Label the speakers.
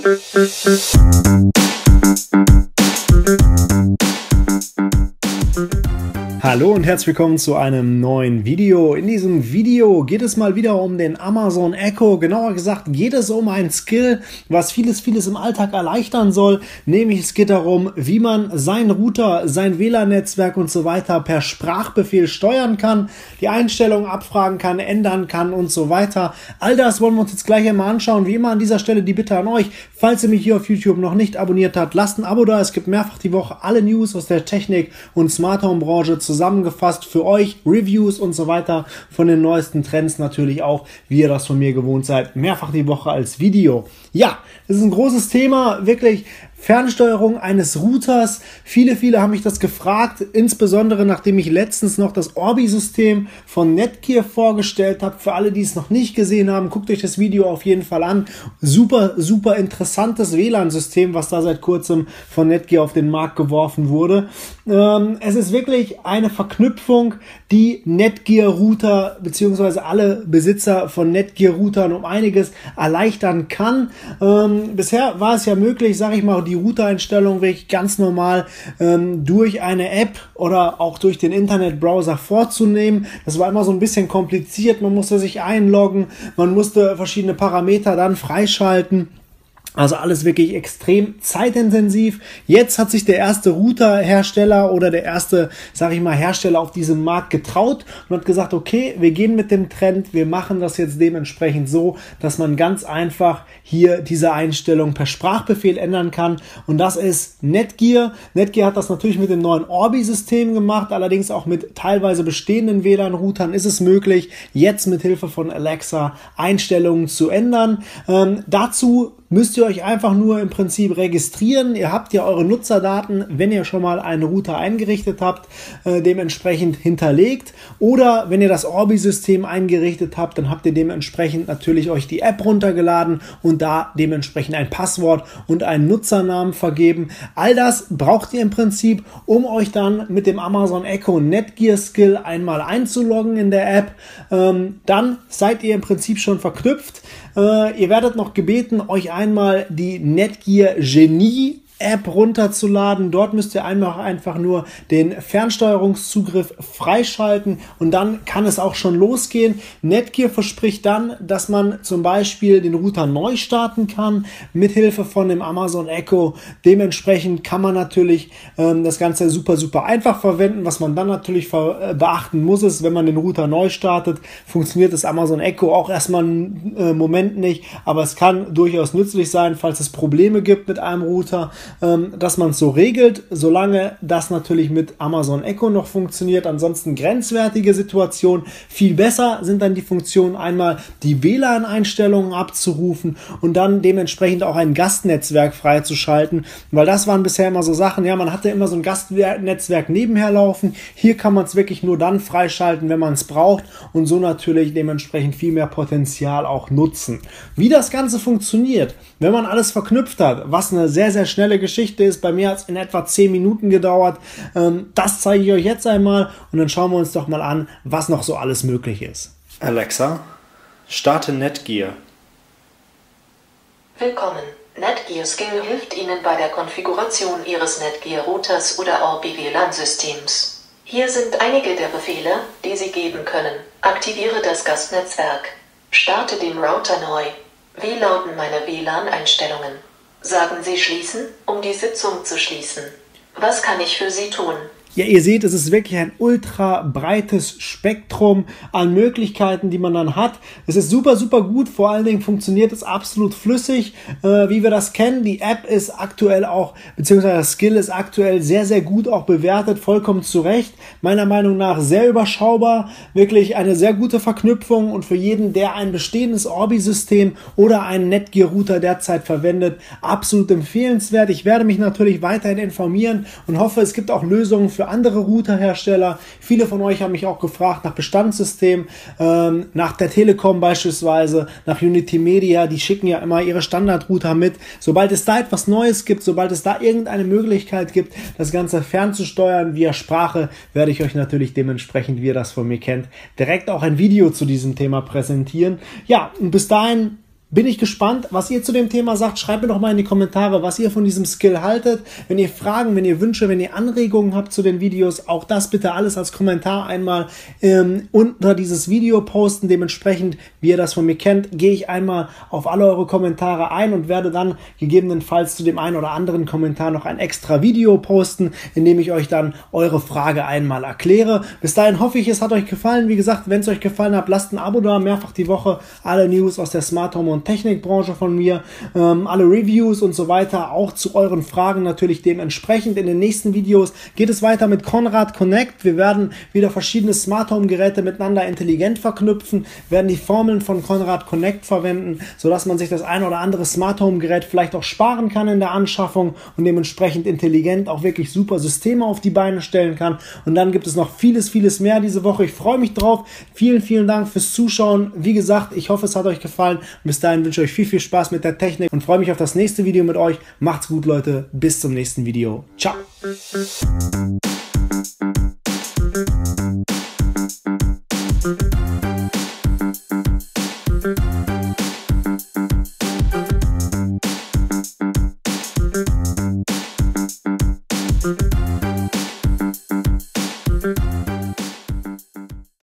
Speaker 1: Thank you. Hallo und herzlich willkommen zu einem neuen Video. In diesem Video geht es mal wieder um den Amazon Echo. Genauer gesagt geht es um ein Skill, was vieles, vieles im Alltag erleichtern soll. Nämlich es geht darum, wie man seinen Router, sein WLAN-Netzwerk und so weiter per Sprachbefehl steuern kann, die Einstellungen abfragen kann, ändern kann und so weiter. All das wollen wir uns jetzt gleich einmal anschauen. Wie immer an dieser Stelle die Bitte an euch, falls ihr mich hier auf YouTube noch nicht abonniert habt, lasst ein Abo da. Es gibt mehrfach die Woche alle News aus der Technik und Smart Home Branche zusammen zusammengefasst für euch, Reviews und so weiter von den neuesten Trends natürlich auch, wie ihr das von mir gewohnt seid, mehrfach die Woche als Video. Ja, das ist ein großes Thema, wirklich Fernsteuerung eines Routers. Viele, viele haben mich das gefragt, insbesondere nachdem ich letztens noch das Orbi-System von Netgear vorgestellt habe. Für alle, die es noch nicht gesehen haben, guckt euch das Video auf jeden Fall an. Super, super interessantes WLAN-System, was da seit kurzem von Netgear auf den Markt geworfen wurde. Ähm, es ist wirklich eine Verknüpfung, die Netgear-Router beziehungsweise alle Besitzer von Netgear-Routern um einiges erleichtern kann. Ähm, bisher war es ja möglich, sage ich mal, die Routereinstellung wirklich ganz normal ähm, durch eine App oder auch durch den Internetbrowser vorzunehmen. Das war immer so ein bisschen kompliziert. Man musste sich einloggen, man musste verschiedene Parameter dann freischalten. Also alles wirklich extrem zeitintensiv. Jetzt hat sich der erste Routerhersteller oder der erste, sag ich mal, Hersteller auf diesem Markt getraut und hat gesagt, okay, wir gehen mit dem Trend, wir machen das jetzt dementsprechend so, dass man ganz einfach hier diese Einstellung per Sprachbefehl ändern kann. Und das ist Netgear. Netgear hat das natürlich mit dem neuen Orbi-System gemacht, allerdings auch mit teilweise bestehenden WLAN-Routern ist es möglich, jetzt mit Hilfe von Alexa Einstellungen zu ändern. Ähm, dazu müsst ihr euch einfach nur im Prinzip registrieren. Ihr habt ja eure Nutzerdaten, wenn ihr schon mal einen Router eingerichtet habt, äh, dementsprechend hinterlegt. Oder wenn ihr das Orbi-System eingerichtet habt, dann habt ihr dementsprechend natürlich euch die App runtergeladen und da dementsprechend ein Passwort und einen Nutzernamen vergeben. All das braucht ihr im Prinzip, um euch dann mit dem Amazon Echo Netgear Skill einmal einzuloggen in der App. Ähm, dann seid ihr im Prinzip schon verknüpft. Äh, ihr werdet noch gebeten, euch einmal die Netgear Genie App runterzuladen. Dort müsst ihr einmal einfach nur den Fernsteuerungszugriff freischalten und dann kann es auch schon losgehen. Netgear verspricht dann, dass man zum Beispiel den Router neu starten kann mit Hilfe von dem Amazon Echo. Dementsprechend kann man natürlich ähm, das Ganze super, super einfach verwenden. Was man dann natürlich äh, beachten muss, ist, wenn man den Router neu startet, funktioniert das Amazon Echo auch erstmal einen äh, Moment nicht, aber es kann durchaus nützlich sein, falls es Probleme gibt mit einem Router ähm, dass man es so regelt, solange das natürlich mit Amazon Echo noch funktioniert. Ansonsten grenzwertige Situation. Viel besser sind dann die Funktionen einmal die WLAN-Einstellungen abzurufen und dann dementsprechend auch ein Gastnetzwerk freizuschalten, weil das waren bisher immer so Sachen, ja, man hatte immer so ein Gastnetzwerk nebenher laufen. Hier kann man es wirklich nur dann freischalten, wenn man es braucht und so natürlich dementsprechend viel mehr Potenzial auch nutzen. Wie das Ganze funktioniert, wenn man alles verknüpft hat, was eine sehr, sehr schnelle Geschichte ist. Bei mir hat es in etwa 10 Minuten gedauert. Ähm, das zeige ich euch jetzt einmal und dann schauen wir uns doch mal an, was noch so alles möglich ist.
Speaker 2: Alexa, starte Netgear.
Speaker 3: Willkommen. Netgear Skill hilft Ihnen bei der Konfiguration Ihres Netgear-Routers oder Orbi WLAN-Systems. Hier sind einige der Befehle, die Sie geben können. Aktiviere das Gastnetzwerk. Starte den Router neu. Wie lauten meine WLAN-Einstellungen? Sagen Sie schließen, um die Sitzung zu schließen. Was kann ich für Sie tun?
Speaker 1: Ja, ihr seht, es ist wirklich ein ultra breites Spektrum an Möglichkeiten, die man dann hat. Es ist super, super gut. Vor allen Dingen funktioniert es absolut flüssig, äh, wie wir das kennen. Die App ist aktuell auch, beziehungsweise das Skill ist aktuell sehr, sehr gut auch bewertet, vollkommen zu Recht. Meiner Meinung nach sehr überschaubar. Wirklich eine sehr gute Verknüpfung und für jeden, der ein bestehendes Orbi-System oder einen Netgear-Router derzeit verwendet, absolut empfehlenswert. Ich werde mich natürlich weiterhin informieren und hoffe, es gibt auch Lösungen für andere Routerhersteller. Viele von euch haben mich auch gefragt nach Bestandssystemen, ähm, nach der Telekom beispielsweise, nach Unity Media. Die schicken ja immer ihre Standardrouter mit. Sobald es da etwas Neues gibt, sobald es da irgendeine Möglichkeit gibt, das Ganze fernzusteuern via Sprache, werde ich euch natürlich dementsprechend, wie ihr das von mir kennt, direkt auch ein Video zu diesem Thema präsentieren. Ja, und bis dahin bin ich gespannt, was ihr zu dem Thema sagt. Schreibt mir doch mal in die Kommentare, was ihr von diesem Skill haltet. Wenn ihr Fragen, wenn ihr Wünsche, wenn ihr Anregungen habt zu den Videos, auch das bitte alles als Kommentar einmal ähm, unter dieses Video posten. Dementsprechend, wie ihr das von mir kennt, gehe ich einmal auf alle eure Kommentare ein und werde dann gegebenenfalls zu dem einen oder anderen Kommentar noch ein extra Video posten, in dem ich euch dann eure Frage einmal erkläre. Bis dahin hoffe ich, es hat euch gefallen. Wie gesagt, wenn es euch gefallen hat, lasst ein Abo da, mehrfach die Woche alle News aus der Smart Home und und Technikbranche von mir, ähm, alle Reviews und so weiter, auch zu euren Fragen natürlich dementsprechend. In den nächsten Videos geht es weiter mit Konrad Connect. Wir werden wieder verschiedene Smart Home Geräte miteinander intelligent verknüpfen, werden die Formeln von Konrad Connect verwenden, sodass man sich das ein oder andere Smart Home Gerät vielleicht auch sparen kann in der Anschaffung und dementsprechend intelligent auch wirklich super Systeme auf die Beine stellen kann. Und dann gibt es noch vieles, vieles mehr diese Woche. Ich freue mich drauf. Vielen, vielen Dank fürs Zuschauen. Wie gesagt, ich hoffe, es hat euch gefallen. Bis dahin dahin wünsche euch viel, viel Spaß mit der Technik und freue mich auf das nächste Video mit euch. Macht's gut, Leute. Bis zum nächsten Video. Ciao.